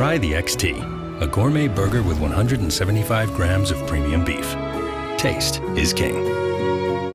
Try the XT, a gourmet burger with 175 grams of premium beef. Taste is king.